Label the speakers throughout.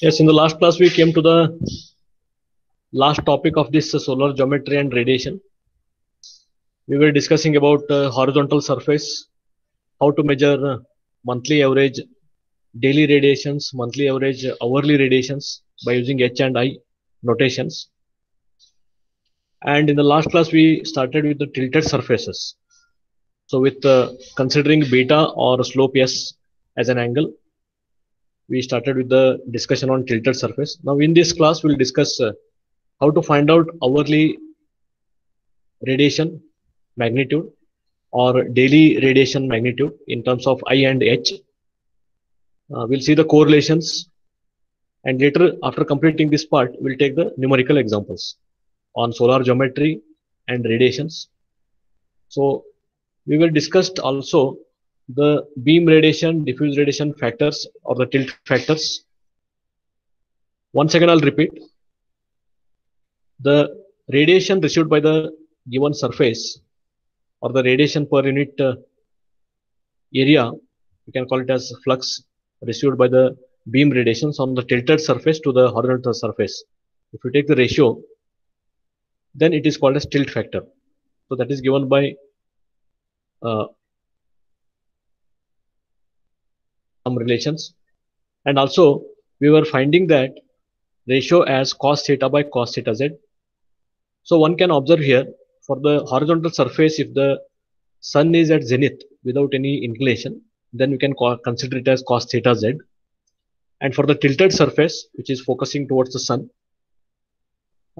Speaker 1: Yes, in the last class we came to the last topic of this uh, solar geometry and radiation. We were discussing about uh, horizontal surface, how to measure uh, monthly average, daily radiations, monthly average, hourly radiations by using H and I notations. And in the last class we started with the tilted surfaces. So with uh, considering beta or slope S as an angle, we started with the discussion on tilted surface. Now in this class, we'll discuss uh, how to find out hourly radiation magnitude or daily radiation magnitude in terms of I and H. Uh, we'll see the correlations and later after completing this part, we'll take the numerical examples on solar geometry and radiations. So we will discuss also the beam radiation, diffuse radiation factors or the tilt factors. Once again, I'll repeat. The radiation received by the given surface or the radiation per unit uh, area, you can call it as flux received by the beam radiations on the tilted surface to the horizontal surface. If you take the ratio, then it is called as tilt factor. So that is given by uh, some relations. And also we were finding that ratio as cos theta by cos theta z. So one can observe here for the horizontal surface if the sun is at zenith without any inclination then we can consider it as cos theta z. And for the tilted surface which is focusing towards the sun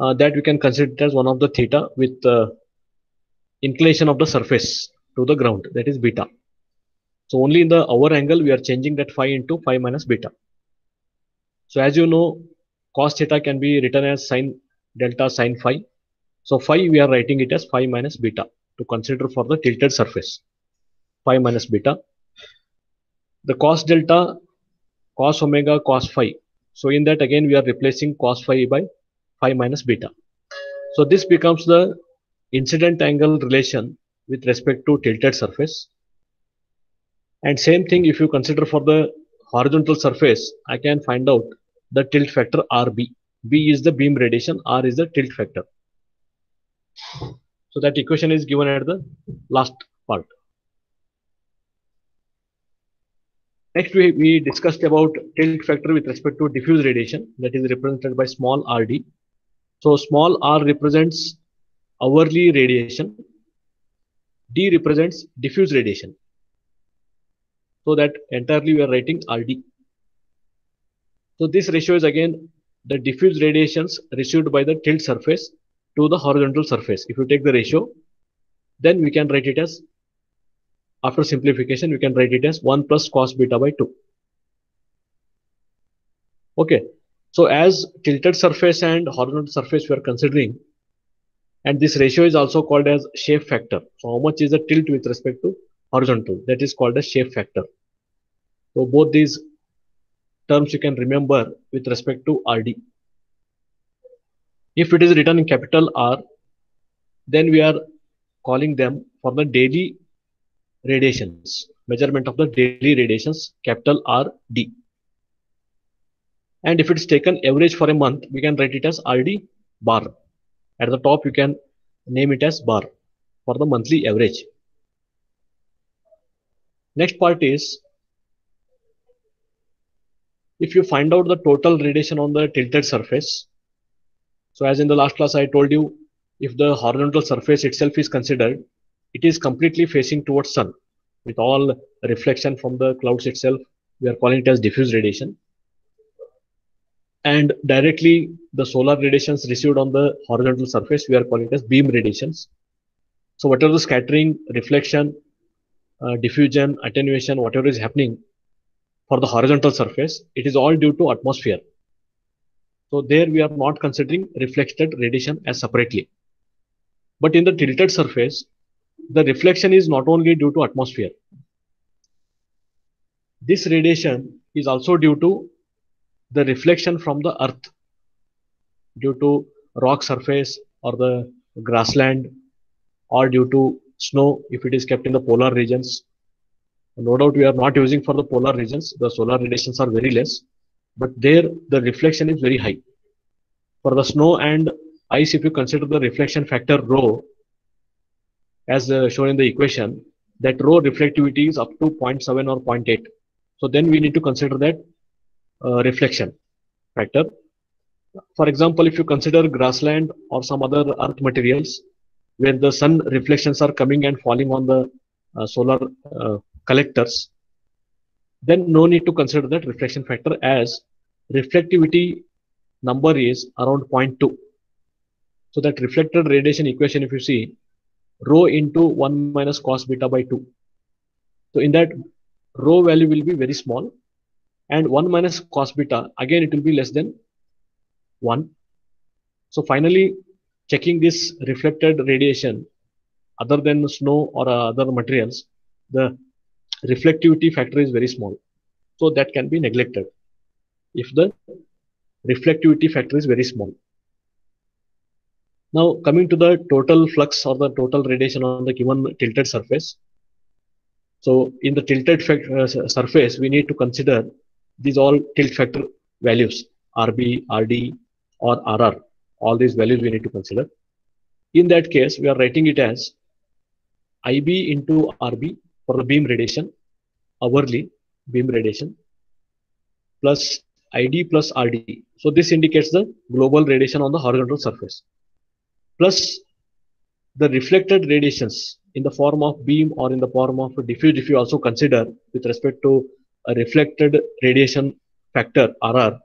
Speaker 1: uh, that we can consider it as one of the theta with uh, inclination of the surface to the ground that is beta so only in the hour angle, we are changing that phi into phi minus beta. So as you know, cos theta can be written as sine delta sine phi. So phi, we are writing it as phi minus beta to consider for the tilted surface. Phi minus beta. The cos delta, cos omega, cos phi. So in that again, we are replacing cos phi by phi minus beta. So this becomes the incident angle relation with respect to tilted surface and same thing if you consider for the horizontal surface, I can find out the tilt factor RB. B is the beam radiation, R is the tilt factor. So that equation is given at the last part. Next, we, we discussed about tilt factor with respect to diffuse radiation that is represented by small rd. So small r represents hourly radiation. D represents diffuse radiation. So that entirely we are writing RD. So this ratio is again the diffuse radiations received by the tilt surface to the horizontal surface. If you take the ratio, then we can write it as, after simplification, we can write it as 1 plus cos beta by 2. Okay. So as tilted surface and horizontal surface we are considering, and this ratio is also called as shape factor. So how much is the tilt with respect to horizontal? That is called as shape factor. So both these terms you can remember with respect to RD. If it is written in capital R, then we are calling them for the daily radiations, measurement of the daily radiations, capital RD. And if it's taken average for a month, we can write it as RD bar. At the top, you can name it as bar for the monthly average. Next part is if you find out the total radiation on the tilted surface, so as in the last class I told you, if the horizontal surface itself is considered, it is completely facing towards sun with all reflection from the clouds itself. We are calling it as diffuse radiation. And directly the solar radiations received on the horizontal surface, we are calling it as beam radiations. So whatever the scattering, reflection, uh, diffusion, attenuation, whatever is happening for the horizontal surface, it is all due to atmosphere. So there we are not considering reflected radiation as separately. But in the tilted surface, the reflection is not only due to atmosphere. This radiation is also due to the reflection from the earth due to rock surface or the grassland or due to snow if it is kept in the polar regions no doubt we are not using for the polar regions. The solar radiations are very less. but there the reflection is very high. For the snow and ice, if you consider the reflection factor rho, as uh, shown in the equation, that rho reflectivity is up to 0.7 or 0.8. So then we need to consider that uh, reflection factor. For example, if you consider grassland or some other earth materials where the sun reflections are coming and falling on the uh, solar uh, collectors, then no need to consider that reflection factor as reflectivity number is around 0.2. So that reflected radiation equation, if you see, rho into 1 minus cos beta by 2. So in that rho value will be very small and 1 minus cos beta, again it will be less than 1. So finally, checking this reflected radiation other than snow or uh, other materials, the reflectivity factor is very small. So that can be neglected if the reflectivity factor is very small. Now coming to the total flux or the total radiation on the given tilted surface. So in the tilted uh, surface, we need to consider these all tilt factor values, RB, RD or RR. All these values we need to consider. In that case, we are writing it as IB into RB for the beam radiation, hourly beam radiation, plus ID plus RD. So this indicates the global radiation on the horizontal surface plus the reflected radiations in the form of beam or in the form of diffuse if you also consider with respect to a reflected radiation factor RR,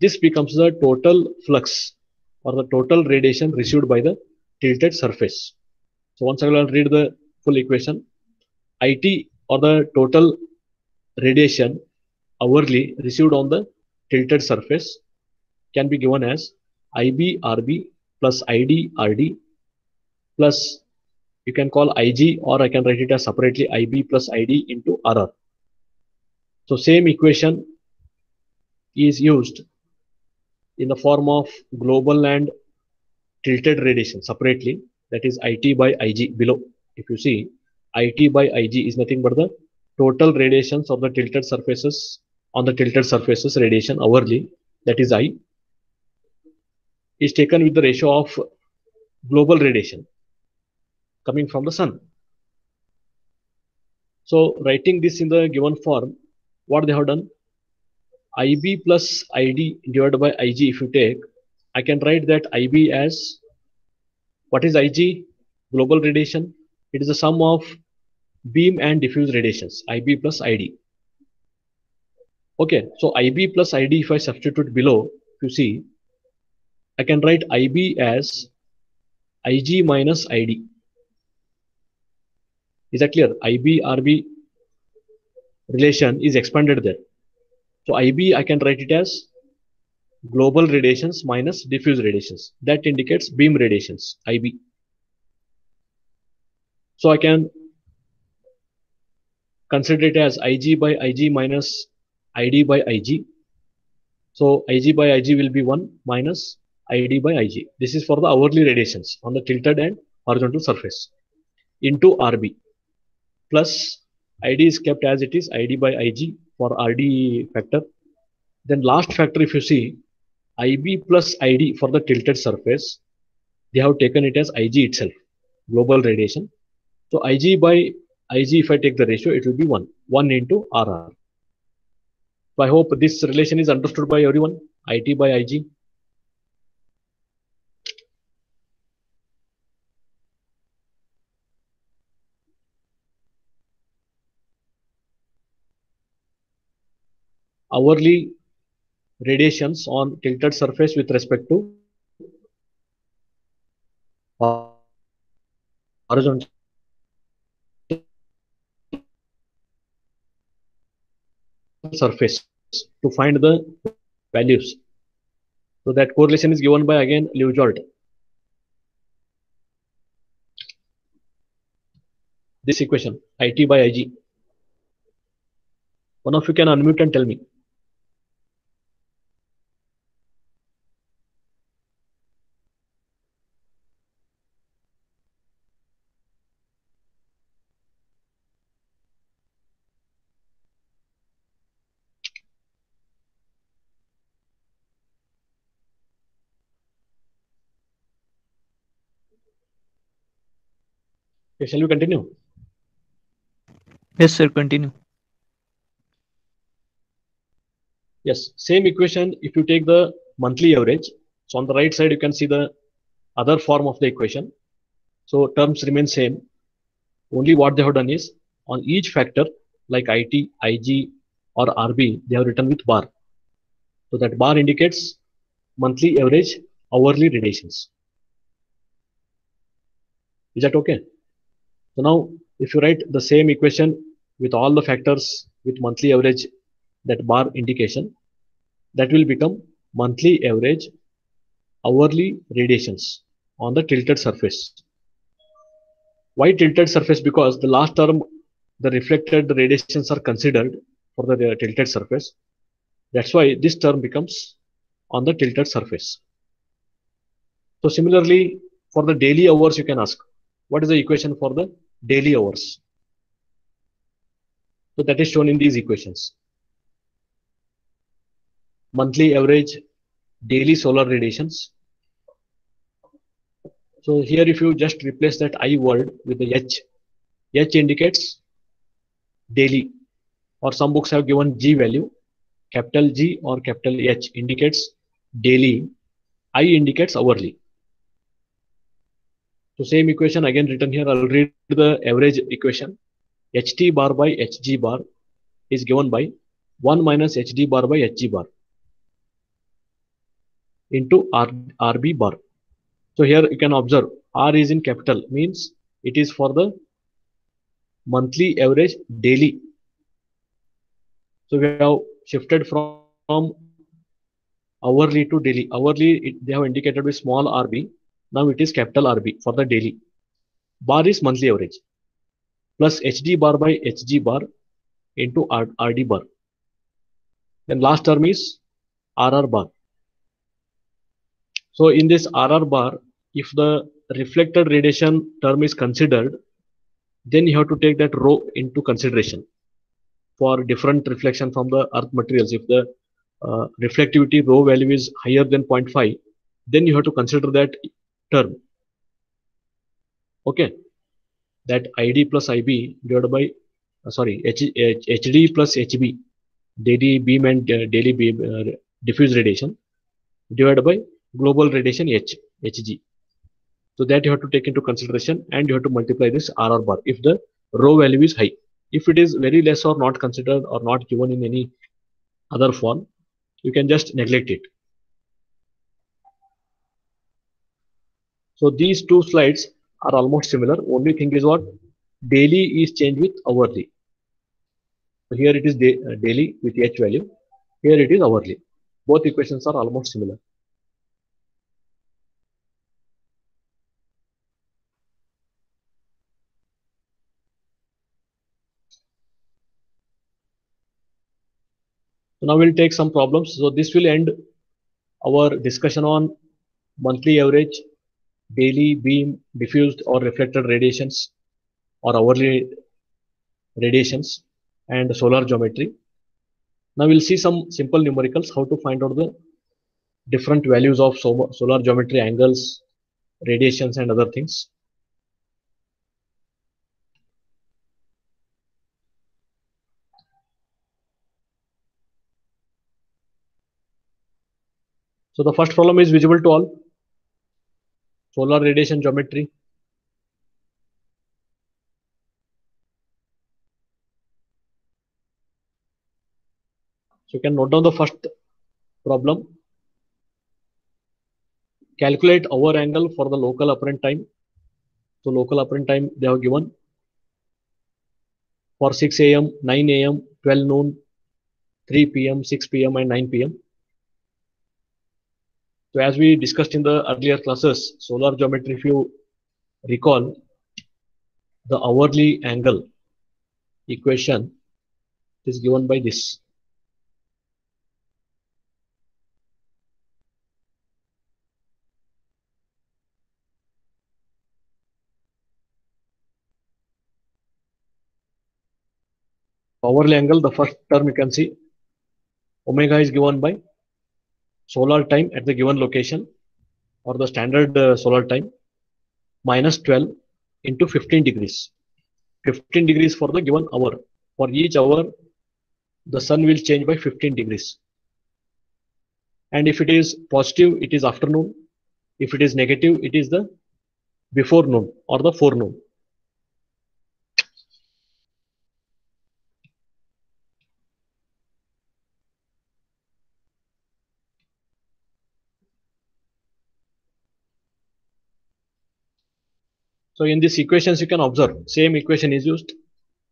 Speaker 1: this becomes the total flux or the total radiation received by the tilted surface. So once again, I'll read the full equation. IT or the total radiation hourly received on the tilted surface can be given as IB RB plus ID RD plus you can call IG or I can write it as separately IB plus ID into RR. So same equation is used in the form of global and tilted radiation separately that is IT by IG below. If you see IT by IG is nothing but the total radiations of the tilted surfaces on the tilted surfaces radiation hourly that is I is taken with the ratio of global radiation coming from the sun. So writing this in the given form, what they have done, IB plus ID divided by IG if you take, I can write that IB as, what is IG? Global radiation. It is the sum of beam and diffuse radiations, IB plus ID. Okay, so IB plus ID if I substitute below, you see, I can write IB as IG minus ID. Is that clear? IB RB relation is expanded there. So IB I can write it as global radiations minus diffuse radiations. That indicates beam radiations, IB. So I can consider it as IG by IG minus ID by IG. So IG by IG will be 1 minus ID by IG. This is for the hourly radiations on the tilted and horizontal surface into RB plus ID is kept as it is ID by IG for RD factor. Then last factor if you see IB plus ID for the tilted surface they have taken it as IG itself global radiation. So IG by IG if I take the ratio it will be 1 1 into RR. So I hope this relation is understood by everyone IT by IG. hourly radiations on tilted surface with respect to horizontal surface to find the values. So that correlation is given by again Liu Jordan. This equation IT by IG. One of you can unmute and tell me. Okay, shall we continue?
Speaker 2: Yes, sir. Continue.
Speaker 1: Yes, same equation. If you take the monthly average, so on the right side, you can see the other form of the equation. So terms remain same. Only what they have done is on each factor like IT, IG or RB, they have written with bar. So that bar indicates monthly average hourly radiations. Is that okay? So now if you write the same equation with all the factors with monthly average that bar indication that will become monthly average hourly radiations on the tilted surface. Why tilted surface? Because the last term the reflected radiations are considered for the uh, tilted surface. That's why this term becomes on the tilted surface. So similarly, for the daily hours, you can ask, what is the equation for the daily hours? So that is shown in these equations. Monthly average daily solar radiations. So here if you just replace that I word with the H, H indicates daily or some books have given G value, capital G or capital H indicates daily, I indicates hourly. So same equation again written here, I'll read the average equation. HT bar by HG bar is given by 1 minus HD bar by HG bar into R, RB bar. So here you can observe R is in capital means it is for the monthly average daily. So we have shifted from, hourly to daily. Hourly it, they have indicated with small RB. Now it is capital RB for the daily. Bar is monthly average plus HD bar by HG bar into RD bar. Then last term is RR bar. So in this RR bar, if the reflected radiation term is considered, then you have to take that rho into consideration for different reflection from the earth materials. If the uh, reflectivity rho value is higher than 0.5, then you have to consider that term. Okay, that ID plus IB divided by uh, sorry H, H, HD plus HB daily beam and uh, daily beam uh, diffuse radiation divided by global radiation H Hg. So that you have to take into consideration and you have to multiply this RR bar if the rho value is high. If it is very less or not considered or not given in any other form, you can just neglect it. So these two slides are almost similar. Only thing is what daily is changed with hourly. So here it is uh, daily with h value. Here it is hourly. Both equations are almost similar. So now we'll take some problems. So this will end our discussion on monthly average, daily beam, diffused or reflected radiations or hourly radiations and solar geometry. Now we'll see some simple numericals, how to find out the different values of solar geometry angles, radiations and other things. So the first problem is visible to all. Solar radiation geometry. So you can note down the first problem. Calculate hour angle for the local apparent time. So local apparent time they have given for 6 a.m., 9 a.m., 12 noon, 3 p.m., 6 p.m. and 9 p.m. So as we discussed in the earlier classes, solar geometry, if you recall, the hourly angle equation is given by this. Hourly angle, the first term you can see, omega is given by solar time at the given location or the standard uh, solar time minus 12 into 15 degrees. 15 degrees for the given hour. For each hour, the sun will change by 15 degrees. And if it is positive, it is afternoon. If it is negative, it is the before noon or the forenoon. So in these equations, you can observe same equation is used,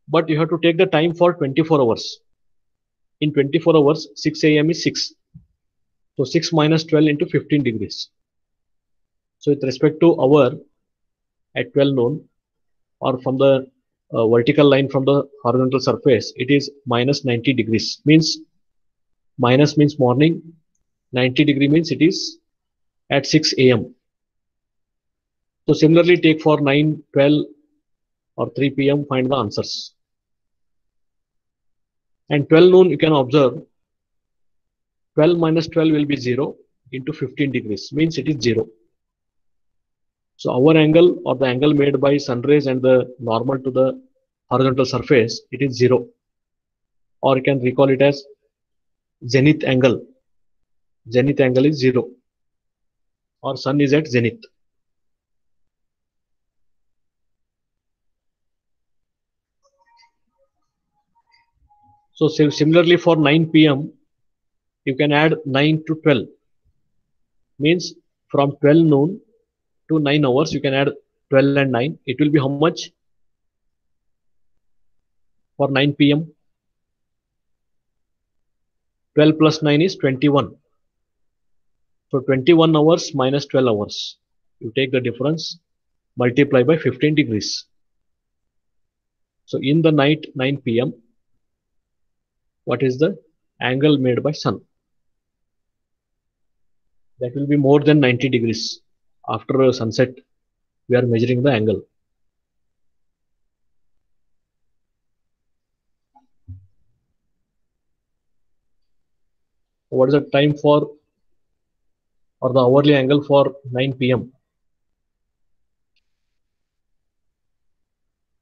Speaker 1: but you have to take the time for 24 hours. In 24 hours, 6 a.m. is 6. So 6 minus 12 into 15 degrees. So with respect to hour at 12 noon or from the uh, vertical line from the horizontal surface, it is minus 90 degrees. Means minus means morning, 90 degree means it is at 6 a.m. So similarly take for 9, 12 or 3 p.m. find the answers. And 12 noon you can observe 12 minus 12 will be 0 into 15 degrees means it is 0. So hour angle or the angle made by sun rays and the normal to the horizontal surface it is 0 or you can recall it as zenith angle. Zenith angle is 0 or sun is at zenith. So similarly for 9 p.m. you can add 9 to 12 means from 12 noon to 9 hours you can add 12 and 9 it will be how much? For 9 p.m. 12 plus 9 is 21 so 21 hours minus 12 hours. You take the difference multiply by 15 degrees. So in the night 9 p.m what is the angle made by sun? That will be more than 90 degrees. After sunset we are measuring the angle. What is the time for or the hourly angle for 9 p.m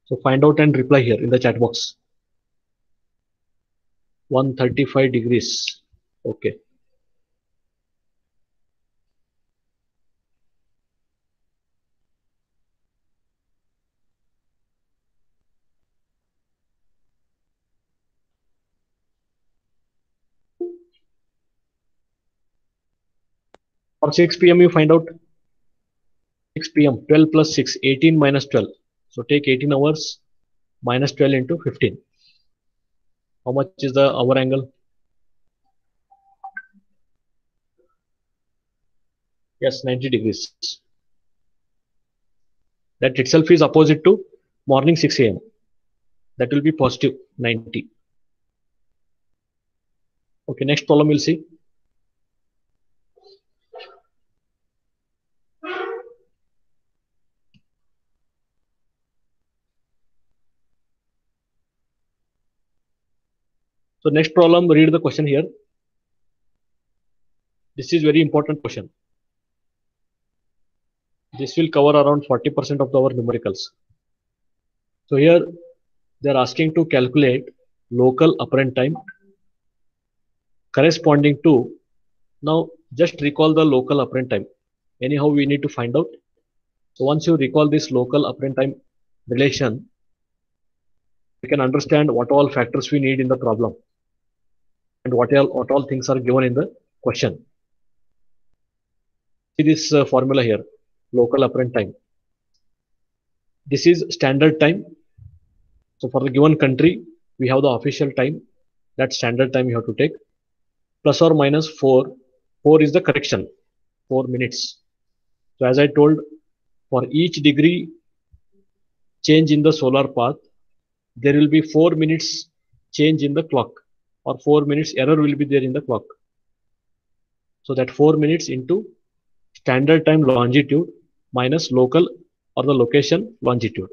Speaker 1: so find out and reply here in the chat box 135 degrees okay for 6 p.m. you find out 6 p.m. 12 plus 6 18 minus 12 so take 18 hours minus 12 into 15 how much is the hour angle? Yes 90 degrees. That itself is opposite to morning 6 a.m that will be positive 90 okay next problem we'll see So next problem, read the question here. This is very important question. This will cover around 40% of our numericals. So here they are asking to calculate local apparent time corresponding to, now just recall the local apparent time. Anyhow, we need to find out. So once you recall this local apparent time relation, you can understand what all factors we need in the problem and what all, what all things are given in the question. See this uh, formula here, local apparent time. This is standard time. So for the given country, we have the official time. That standard time you have to take. Plus or minus 4. 4 is the correction. 4 minutes. So as I told, for each degree change in the solar path, there will be 4 minutes change in the clock or 4 minutes error will be there in the clock. So that 4 minutes into standard time longitude minus local or the location longitude.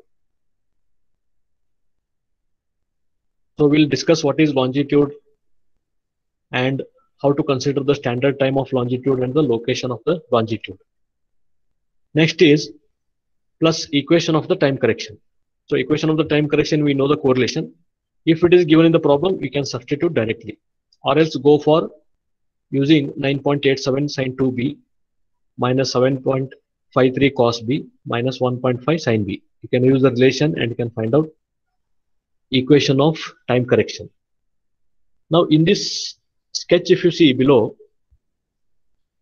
Speaker 1: So we'll discuss what is longitude and how to consider the standard time of longitude and the location of the longitude. Next is plus equation of the time correction. So equation of the time correction, we know the correlation. If it is given in the problem, we can substitute directly or else go for using 9.87 sine 2b minus 7.53 cos b minus 1.5 sine b. You can use the relation and you can find out equation of time correction. Now in this sketch, if you see below,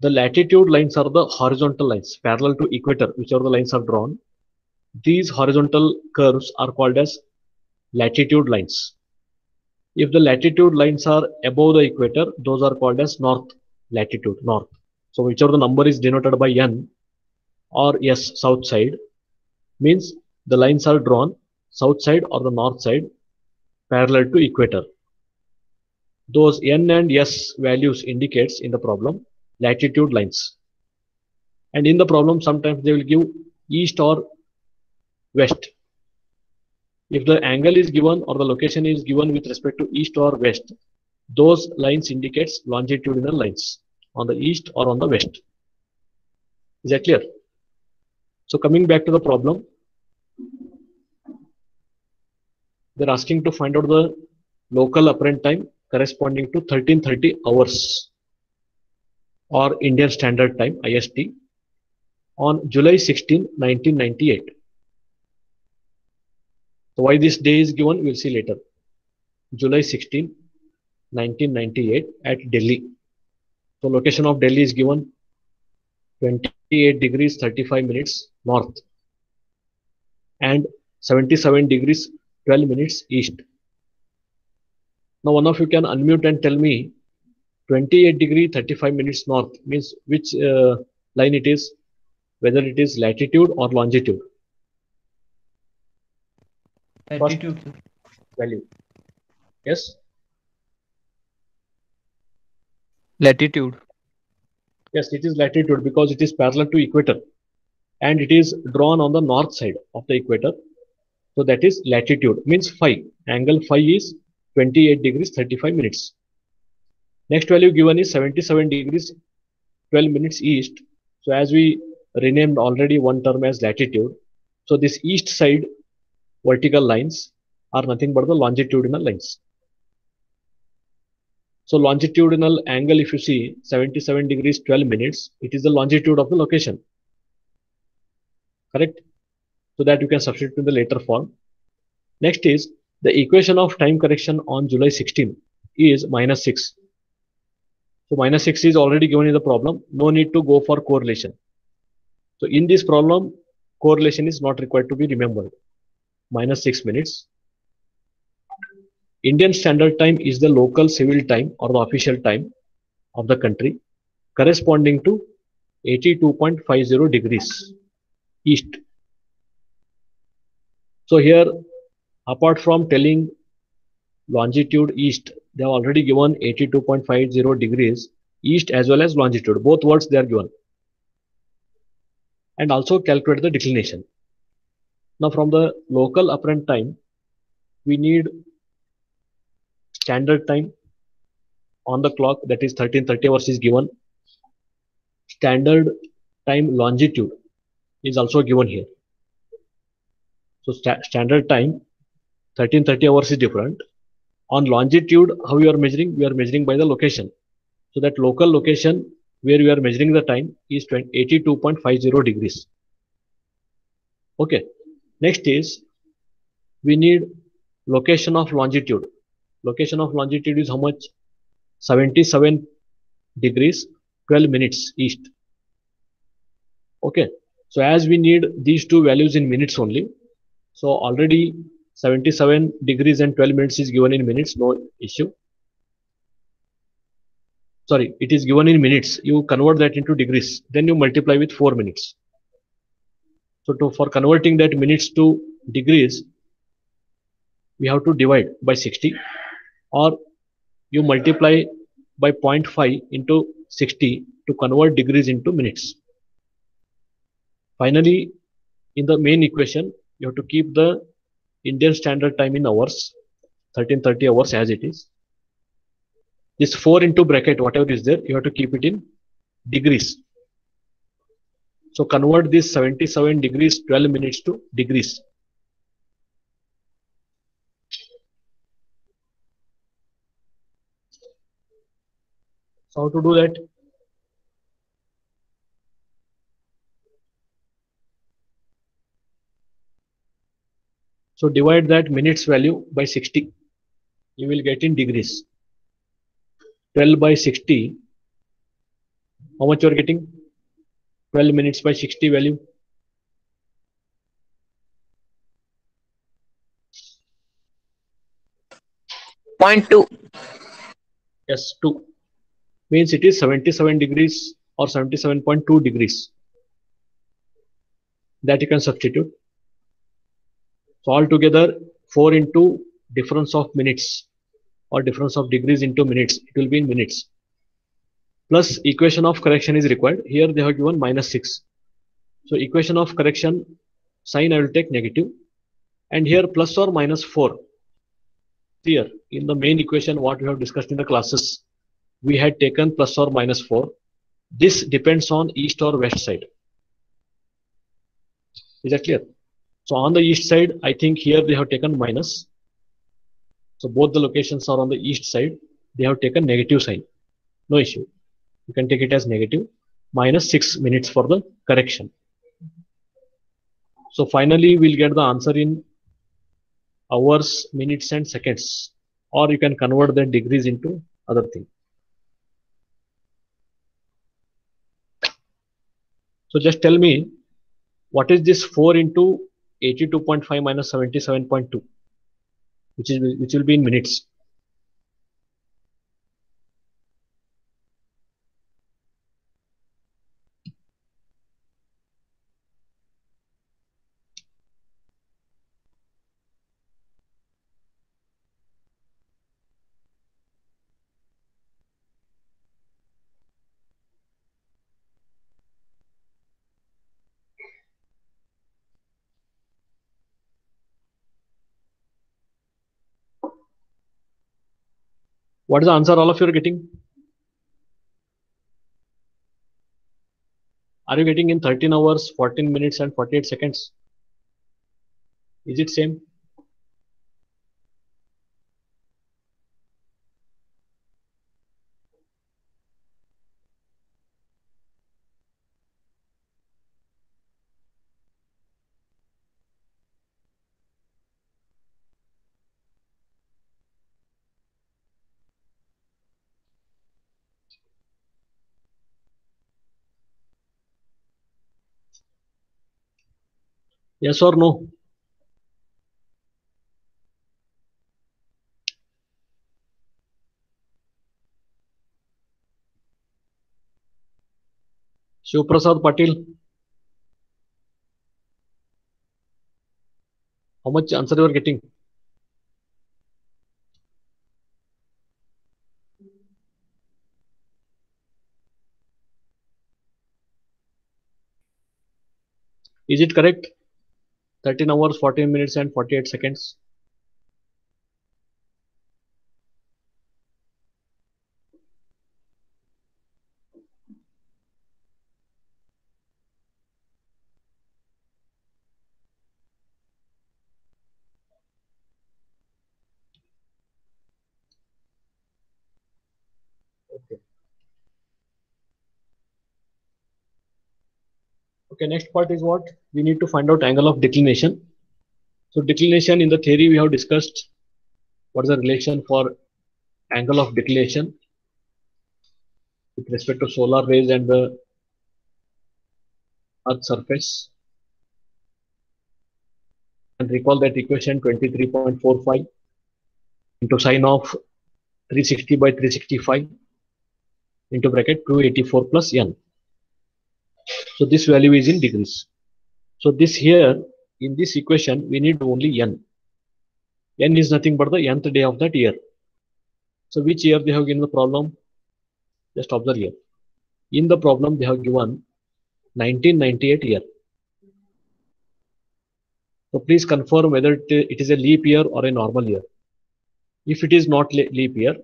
Speaker 1: the latitude lines are the horizontal lines parallel to equator, whichever the lines are drawn. These horizontal curves are called as latitude lines. If the latitude lines are above the equator, those are called as north latitude, north. So whichever the number is denoted by N or S south side means the lines are drawn south side or the north side parallel to equator. Those N and S values indicates in the problem latitude lines. And in the problem, sometimes they will give east or west. If the angle is given or the location is given with respect to east or west, those lines indicates longitudinal lines on the east or on the west. Is that clear? So coming back to the problem, they're asking to find out the local apparent time corresponding to 1330 hours or Indian Standard Time IST on July 16, 1998. Why this day is given, we'll see later. July 16, 1998 at Delhi. So location of Delhi is given 28 degrees 35 minutes north and 77 degrees 12 minutes east. Now one of you can unmute and tell me 28 degree 35 minutes north means which uh, line it is, whether it is latitude or longitude.
Speaker 2: Latitude.
Speaker 1: Value. Yes.
Speaker 2: Latitude.
Speaker 1: Yes, it is latitude because it is parallel to equator and it is drawn on the north side of the equator. So that is latitude means phi. Angle phi is 28 degrees 35 minutes. Next value given is 77 degrees 12 minutes east. So as we renamed already one term as latitude. So this east side vertical lines are nothing but the longitudinal lines. So longitudinal angle, if you see 77 degrees 12 minutes, it is the longitude of the location. Correct? So that you can substitute in the later form. Next is the equation of time correction on July 16 is minus 6. So minus 6 is already given in the problem. No need to go for correlation. So in this problem, correlation is not required to be remembered. Minus 6 minutes. Indian Standard Time is the local civil time or the official time of the country corresponding to 82.50 degrees east. So here, apart from telling longitude east, they have already given 82.50 degrees east as well as longitude. Both words they are given. And also calculate the declination. Now from the local apparent time, we need standard time on the clock that is 1330 hours is given. Standard time longitude is also given here. So sta standard time 1330 hours is different. On longitude, how we are measuring? We are measuring by the location. So that local location where we are measuring the time is 82.50 degrees. Okay. Next is we need location of longitude. Location of longitude is how much? 77 degrees 12 minutes east. Okay. So as we need these two values in minutes only. So already 77 degrees and 12 minutes is given in minutes, no issue. Sorry, it is given in minutes. You convert that into degrees, then you multiply with 4 minutes. So to, for converting that minutes to degrees, we have to divide by 60 or you multiply by 0.5 into 60 to convert degrees into minutes. Finally, in the main equation, you have to keep the Indian standard time in hours, 1330 hours as it is. This 4 into bracket, whatever is there, you have to keep it in degrees. So convert this 77 degrees 12 minutes to degrees. So how to do that? So divide that minutes value by 60. You will get in degrees. 12 by 60. How much you are getting? 12 minutes by 60 value.
Speaker 3: Point two.
Speaker 1: Yes, 2. Means it is 77 degrees or 77.2 degrees. That you can substitute. So altogether 4 into difference of minutes or difference of degrees into minutes. It will be in minutes. Plus equation of correction is required. Here they have given minus 6. So equation of correction sign I will take negative and here plus or minus 4. Here in the main equation what we have discussed in the classes we had taken plus or minus 4. This depends on east or west side. Is that clear? So on the east side, I think here they have taken minus. So both the locations are on the east side. They have taken negative sign. No issue. You can take it as Minus 6 minutes for the correction. So finally, we'll get the answer in hours, minutes and seconds. Or you can convert the degrees into other thing. So just tell me, what is this 4 into 82.5 minus 77.2, which is which will be in minutes. What is the answer all of you are getting? Are you getting in 13 hours, 14 minutes and 48 seconds? Is it same? Yes or no? Shivprasad Patil. How much answer you are getting? Is it correct? 13 hours, 14 minutes and 48 seconds. Okay, next part is what? We need to find out angle of declination. So declination in the theory we have discussed what is the relation for angle of declination with respect to solar rays and the earth surface. And recall that equation 23.45 into sine of 360 by 365 into bracket 284 plus n. So this value is in degrees. So this here in this equation we need only n. n is nothing but the nth day of that year. So which year they have given the problem? Just observe here. In the problem they have given 1998 year. So please confirm whether it is a leap year or a normal year. If it is not leap year,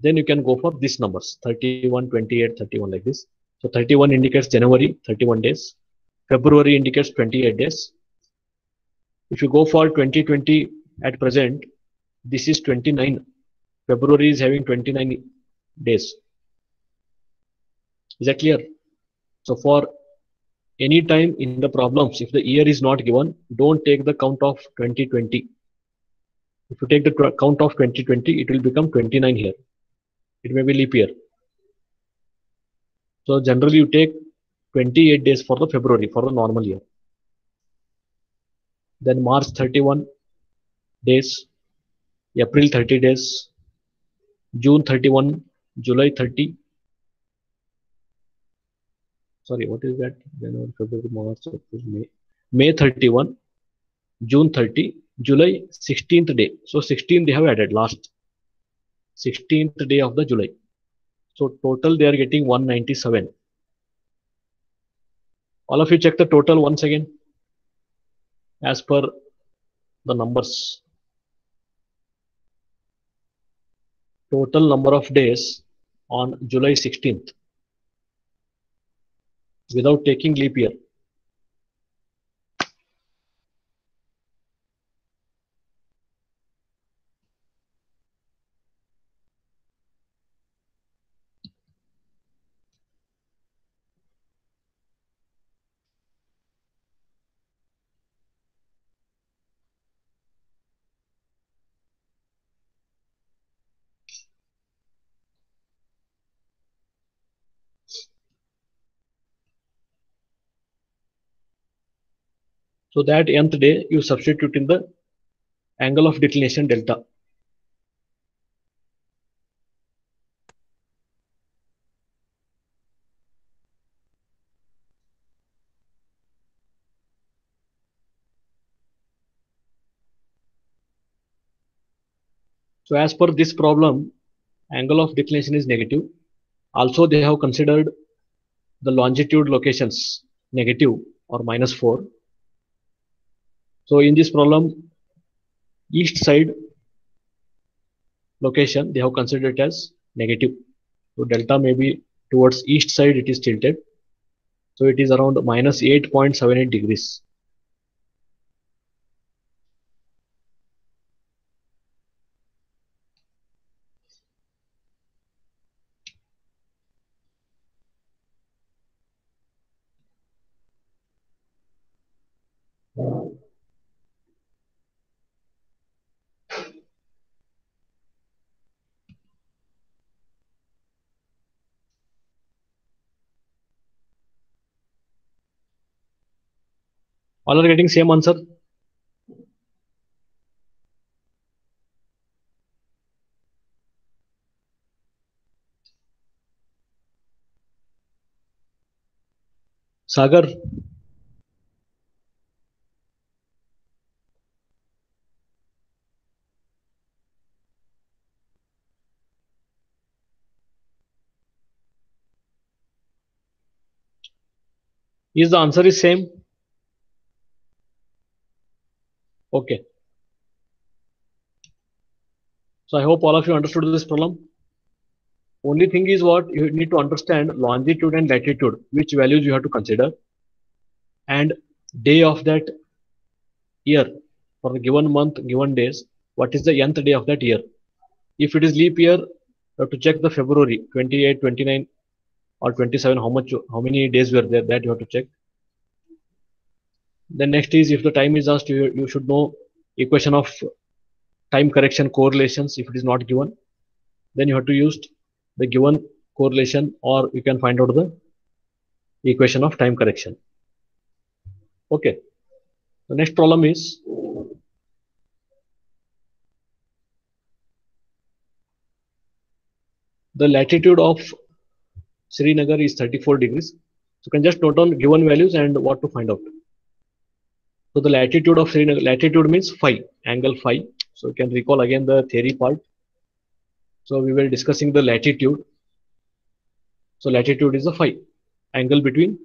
Speaker 1: then you can go for these numbers 31, 28, 31 like this. So 31 indicates January, 31 days. February indicates 28 days. If you go for 2020 at present, this is 29. February is having 29 days. Is that clear? So for any time in the problems, if the year is not given, don't take the count of 2020. If you take the count of 2020, it will become 29 here. It may be leap year. So generally you take 28 days for the February for the normal year. Then March 31 days, April 30 days, June 31, July 30. Sorry, what is that? January, February, March, April, May. May 31, June 30, July 16th day. So 16 they have added last 16th day of the July. So total they are getting 197. All of you check the total once again as per the numbers. Total number of days on July 16th without taking leap year. So that nth day you substitute in the angle of declination delta. So as per this problem, angle of declination is negative. Also, they have considered the longitude locations negative or minus 4. So in this problem, east side location they have considered it as negative. So delta may be towards east side it is tilted. So it is around minus 8.78 degrees. All are getting same answer. Sagar, is the answer is same? Okay. So I hope all of you understood this problem. Only thing is what you need to understand longitude and latitude, which values you have to consider, and day of that year for the given month, given days, what is the nth day of that year. If it is leap year, you have to check the February 28, 29, or 27, how much, how many days were there, that you have to check. Then next is if the time is asked, you, you should know equation of time correction correlations if it is not given. Then you have to use the given correlation or you can find out the equation of time correction. Okay. The next problem is the latitude of Srinagar is 34 degrees. So you can just note down given values and what to find out. So the latitude of Srinagar, latitude means phi, angle phi. So you can recall again the theory part. So we were discussing the latitude. So latitude is the phi, angle between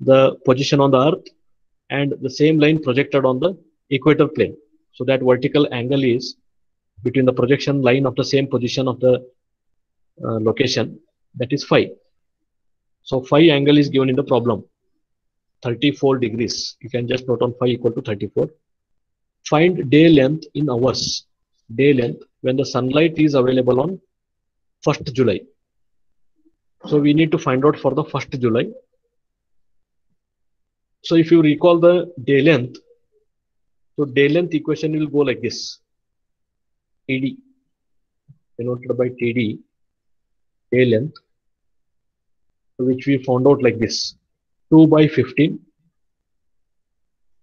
Speaker 1: the position on the earth and the same line projected on the equator plane. So that vertical angle is between the projection line of the same position of the uh, location that is phi. So phi angle is given in the problem. 34 degrees. You can just note on phi equal to 34. Find day length in hours. Day length when the sunlight is available on 1st July. So we need to find out for the 1st July. So if you recall the day length, so day length equation will go like this. TD denoted by TD, day length, which we found out like this. 2 by 15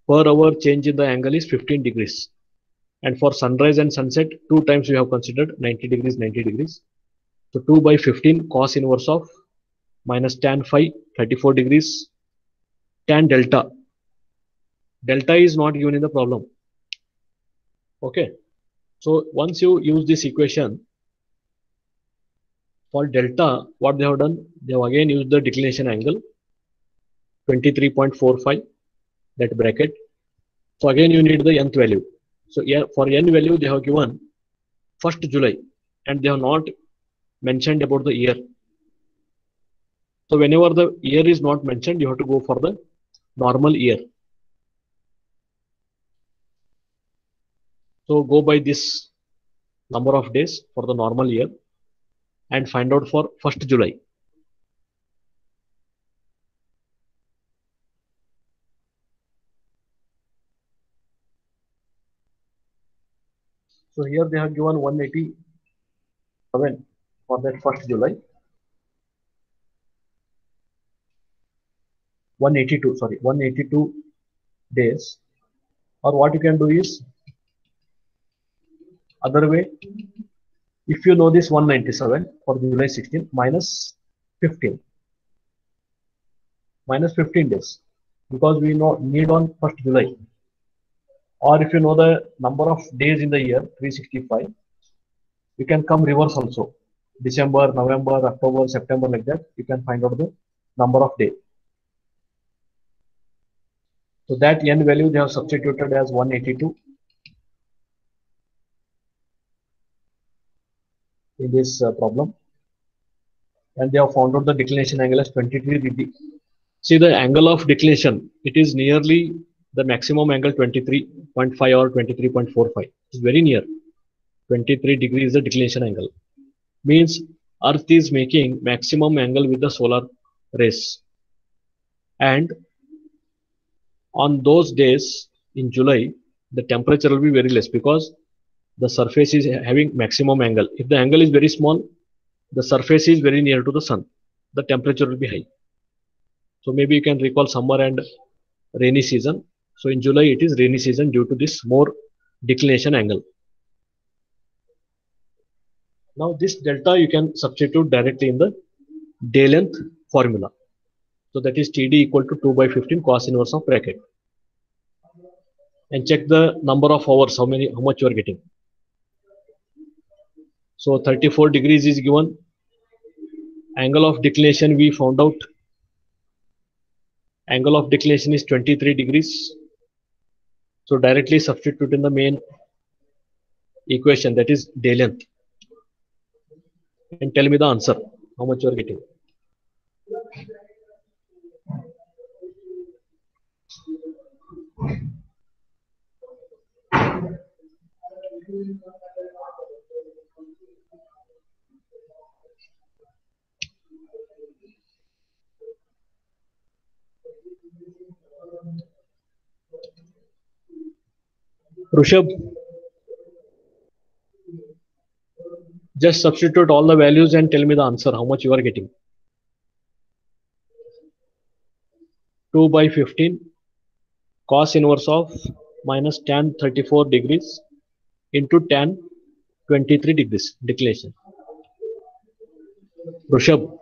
Speaker 1: per hour change in the angle is 15 degrees. And for sunrise and sunset two times we have considered 90 degrees 90 degrees. So 2 by 15 cos inverse of minus tan phi 34 degrees tan delta. Delta is not given in the problem. Okay. So once you use this equation for delta what they have done? They have again used the declination angle 23.45 that bracket. So again you need the nth value. So yeah, for n value they have given 1st July and they have not mentioned about the year. So whenever the year is not mentioned you have to go for the normal year. So go by this number of days for the normal year and find out for 1st July So here they have given 187 for that first July. 182, sorry, 182 days. Or what you can do is other way. If you know this 197 for July 16 minus 15 minus 15 days because we know need on first July or if you know the number of days in the year 365 you can come reverse also. December november october september like that you can find out the number of day. So that n value they have substituted as 182 in this uh, problem. And they have found out the declination angle as 23 degree. See the angle of declination. It is nearly the maximum angle 23.5 or 23.45 is very near. 23 degrees the declination angle. Means earth is making maximum angle with the solar rays. And on those days in july the temperature will be very less because the surface is having maximum angle. If the angle is very small the surface is very near to the sun. The temperature will be high. So maybe you can recall summer and rainy season so in July, it is rainy season due to this more declination angle. Now this delta you can substitute directly in the day length formula. So that is TD equal to 2 by 15 cos inverse of bracket. And check the number of hours, how many, how much you are getting. So 34 degrees is given. Angle of declination we found out. Angle of declination is 23 degrees. So directly substitute in the main equation that is day length and tell me the answer how much you are getting. Rushab, just substitute all the values and tell me the answer, how much you are getting. 2 by 15 cos inverse of minus tan 34 degrees into tan 23 degrees declination. Rushab,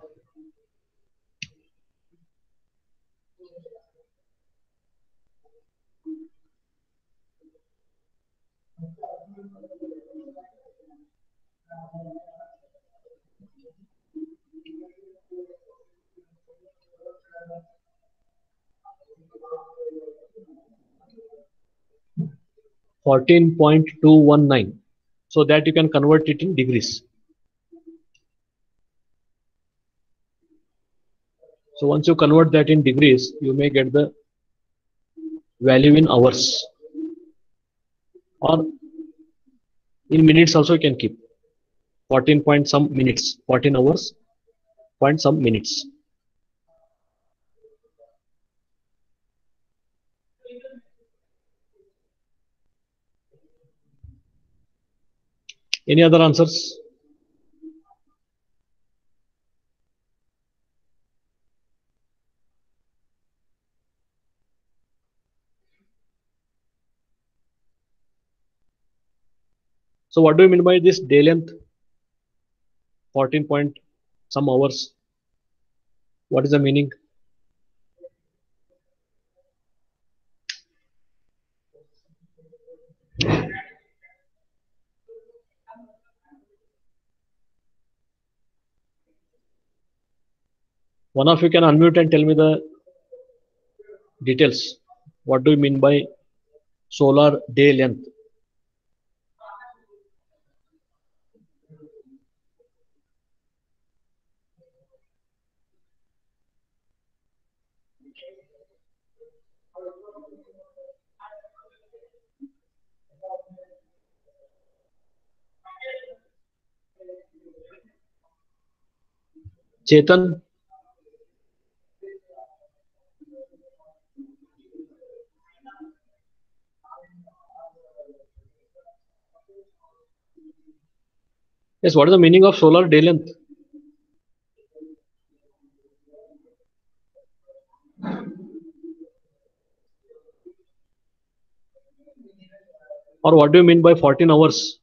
Speaker 1: 14.219 so that you can convert it in degrees. So once you convert that in degrees, you may get the value in hours or in minutes also you can keep 14 point some minutes, 14 hours point some minutes. Any other answers So what do you mean by this day length? 14 point some hours. What is the meaning? One of you can unmute and tell me the details. What do you mean by solar day length? Chetan, yes, what is the meaning of solar day length? Or what do you mean by 14 hours?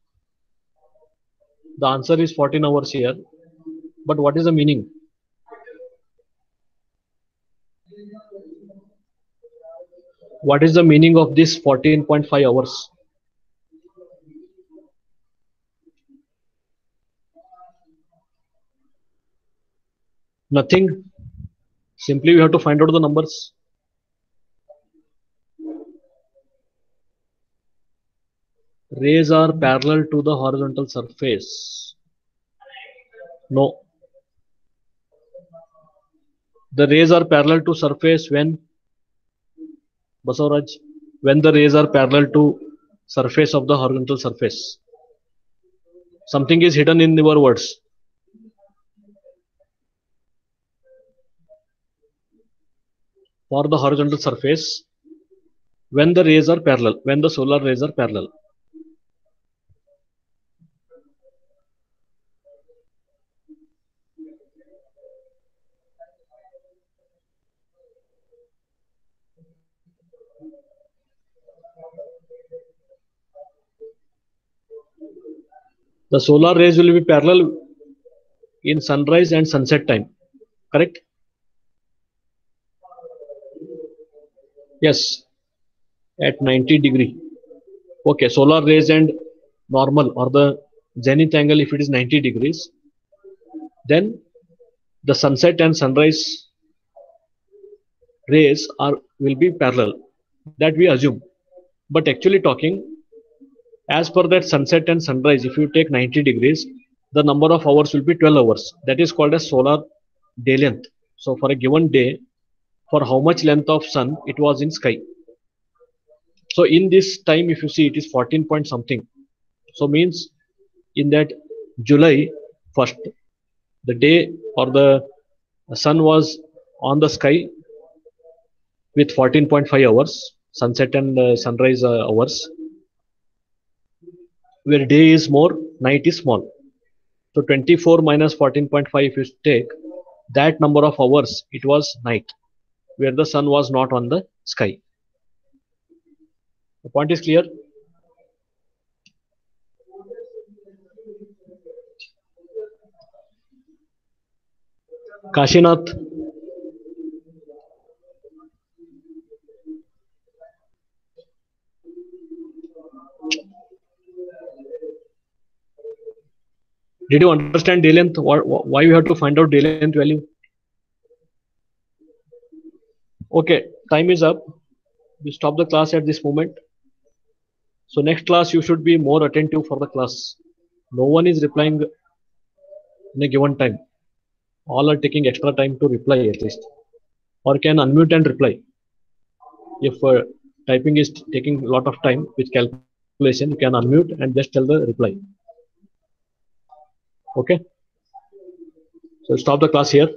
Speaker 1: The answer is 14 hours here. But what is the meaning? What is the meaning of this 14.5 hours? Nothing. Simply we have to find out the numbers. Rays are parallel to the horizontal surface. No. The rays are parallel to surface when Basavaraj, when the rays are parallel to surface of the horizontal surface. Something is hidden in your words. For the horizontal surface, when the rays are parallel, when the solar rays are parallel. the solar rays will be parallel in sunrise and sunset time correct yes. At 90 degree. Okay solar rays and normal or the zenith angle if it is 90 degrees then the sunset and sunrise rays are will be parallel. That we assume. But actually talking as per that sunset and sunrise if you take 90 degrees the number of hours will be 12 hours. That is called as solar day length. So for a given day for how much length of sun it was in sky. So in this time if you see it is 14 point something. So means in that july 1st the day or the sun was on the sky with 14.5 hours sunset and uh, sunrise uh, hours where day is more, night is small. So 24 minus 14.5 if you take that number of hours, it was night, where the sun was not on the sky. The point is clear? Kashinath. Did you understand day length? Why, you have to find out day length value? Okay, time is up. We stop the class at this moment. So next class you should be more attentive for the class. No one is replying in a given time. All are taking extra time to reply at least. Or can unmute and reply. If uh, typing is taking a lot of time with calculation you can unmute and just tell the reply okay so stop the class here